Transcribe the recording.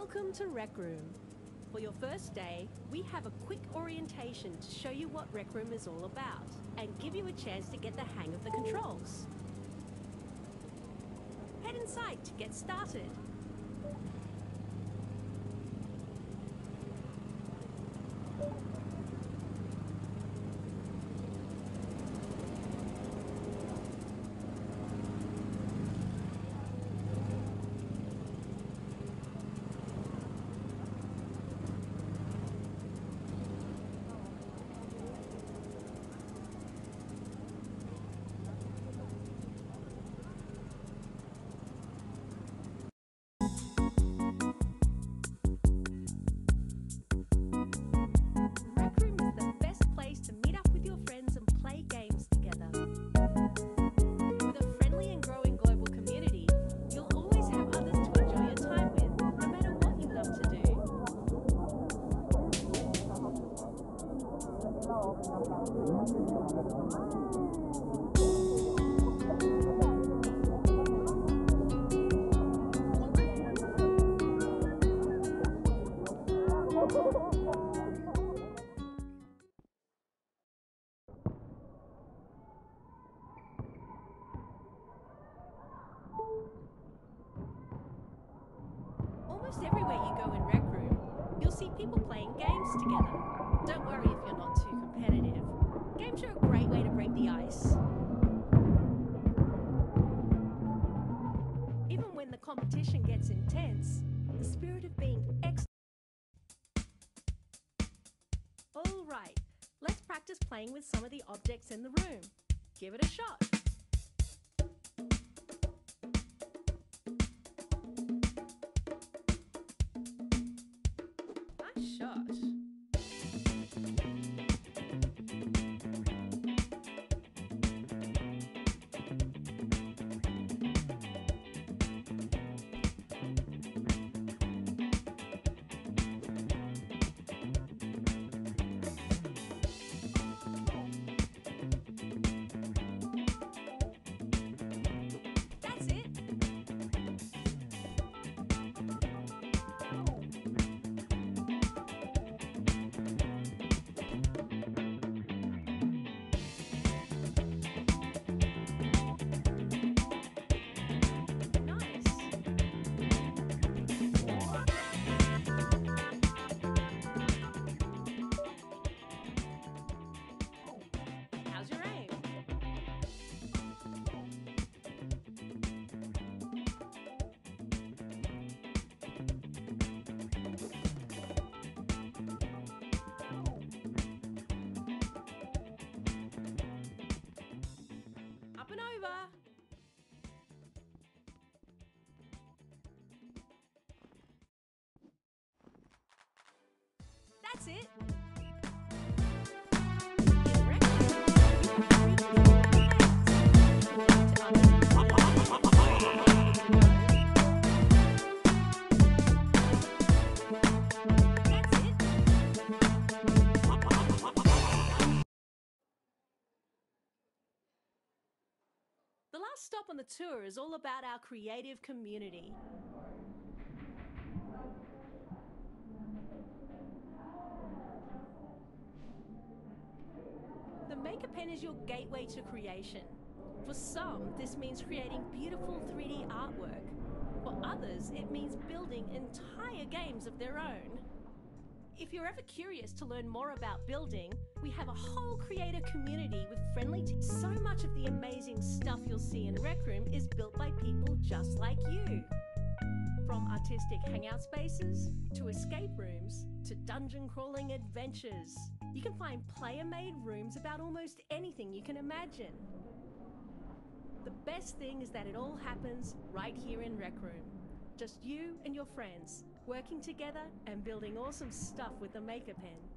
Welcome to Rec Room. For your first day, we have a quick orientation to show you what Rec Room is all about and give you a chance to get the hang of the controls. Head inside to get started. Almost everywhere you go in Rec Room, you'll see people playing games together. Practice playing with some of the objects in the room. Give it a shot. That's it. Last stop on the tour is all about our creative community. The Maker Pen is your gateway to creation. For some, this means creating beautiful 3D artwork. For others, it means building entire games of their own. If you're ever curious to learn more about building, we have a whole creator community with friendly t- So much of the amazing stuff you'll see in Rec Room is built by people just like you. From artistic hangout spaces to escape rooms to dungeon crawling adventures, you can find player made rooms about almost anything you can imagine. The best thing is that it all happens right here in Rec Room. Just you and your friends working together and building awesome stuff with the Maker Pen.